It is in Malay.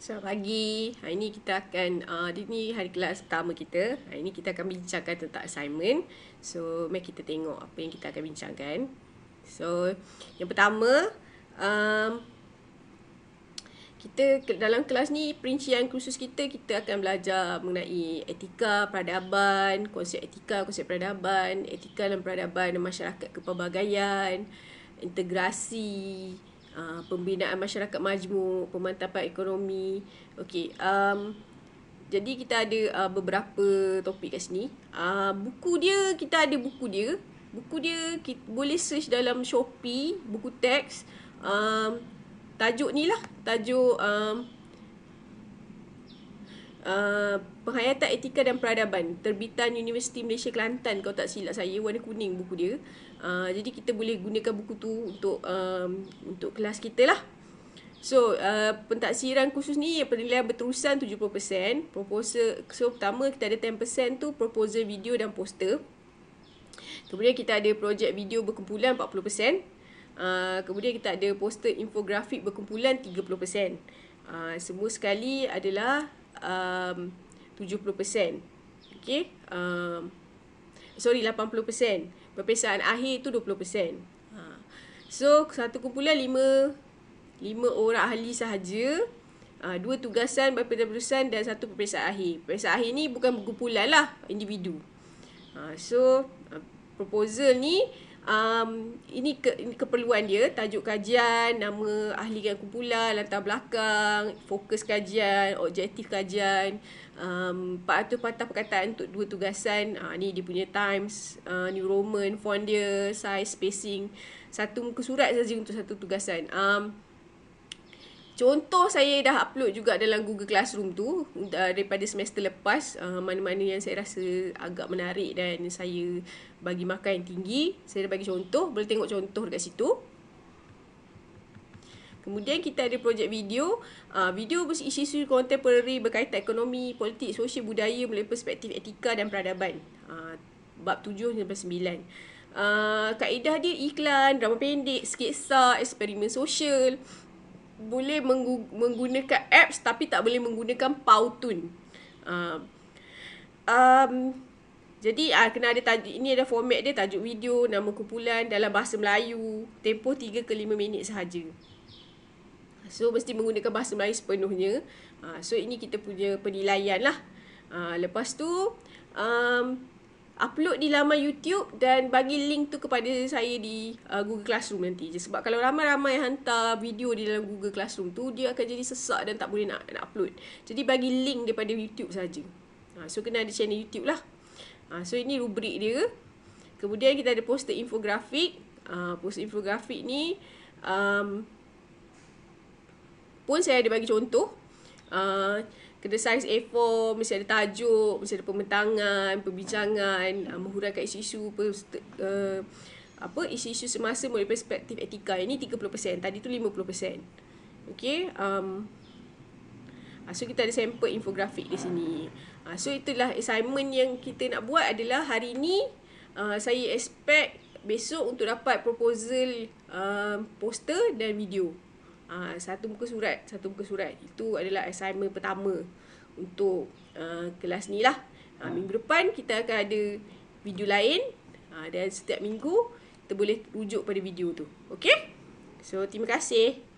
Selamat pagi. Hari ini kita akan uh, hari ni hari kelas pertama kita. Hari ini kita akan bincangkan tentang assignment. So, mari kita tengok apa yang kita akan bincangkan. So, yang pertama, um, kita dalam kelas ni perincian khusus kita kita akan belajar mengenai etika peradaban, konsep etika, konsep peradaban, etika dan peradaban dan masyarakat kepelbagaian, integrasi, uh, pembinaan masyarakat majmuk, pemantapan ekonomi. Okey, um, jadi kita ada uh, beberapa topik kat sini. Uh, buku dia, kita ada buku dia. Buku dia kita boleh search dalam Shopee, buku teks. Um, tajuk ni lah, tajuk um, Uh, penghayatan etika dan peradaban terbitan Universiti Malaysia Kelantan. Kalau tak silap saya warna kuning buku dia. Uh, jadi kita boleh gunakan buku tu untuk um, untuk kelas kita lah. So uh, pentaksiran khusus ni penilaian berterusan 70% proposal so pertama kita ada 10% tu proposal video dan poster. Kemudian kita ada projek video berkumpulan 40% uh, kemudian kita ada poster infografik berkumpulan 30% uh, semua sekali adalah um, 70%. Okay. Um, sorry, 80%. Peperiksaan akhir tu 20%. Ha. So, satu kumpulan lima lima orang ahli sahaja. Uh, dua tugasan berperiksaan dan satu peperiksaan akhir. Peperiksaan akhir ni bukan kumpulan lah, individu. Uh, so, uh, proposal ni um, ini ke ini keperluan dia tajuk kajian nama ahli dan kumpulan latar belakang fokus kajian objektif kajian. Um, 400 patah perkataan untuk dua tugasan. Uh, ni dia punya times uh, new roman font dia size spacing. Satu muka surat saja untuk satu tugasan. Um, Contoh saya dah upload juga dalam Google Classroom tu uh, daripada semester lepas uh, mana-mana yang saya rasa agak menarik dan saya bagi makan yang tinggi. Saya dah bagi contoh, boleh tengok contoh dekat situ. Kemudian kita ada projek video. Uh, video isu-isu kontemporari berkaitan ekonomi, politik, sosial, budaya melalui perspektif etika dan peradaban. Bab 7 sampai 9. Uh, kaedah dia iklan, drama pendek, sketsa, eksperimen sosial, boleh menggunakan apps tapi tak boleh menggunakan Powtoon. Uh, um, jadi uh, kena ada tajuk ini ada format dia tajuk video nama kumpulan dalam bahasa Melayu tempoh 3 ke 5 minit sahaja. So mesti menggunakan bahasa Melayu sepenuhnya. Uh, so ini kita punya penilaian lah. Uh, lepas tu um, upload di laman YouTube dan bagi link tu kepada saya di uh, Google Classroom nanti je. Sebab kalau ramai-ramai hantar video di dalam Google Classroom tu, dia akan jadi sesak dan tak boleh nak, nak upload. Jadi bagi link daripada YouTube saja. Ha, so kena ada channel YouTube lah. Ha, so ini rubrik dia. Kemudian kita ada poster infografik. Ha, poster infografik ni um, pun saya ada bagi contoh. Uh, kena saiz A4, mesti ada tajuk, mesti ada pembentangan, perbincangan, uh, menghuraikan isu-isu uh, apa isu-isu semasa melalui perspektif etika. Ini 30%, tadi tu 50%. Okay, um, uh, so kita ada sampel infografik di sini. Uh, so itulah assignment yang kita nak buat adalah hari ini uh, saya expect besok untuk dapat proposal uh, poster dan video. Uh, satu muka surat, satu muka surat. Itu adalah assignment pertama untuk uh, kelas ni lah. Uh, minggu depan kita akan ada video lain uh, dan setiap minggu kita boleh rujuk pada video tu. Okay? So, terima kasih.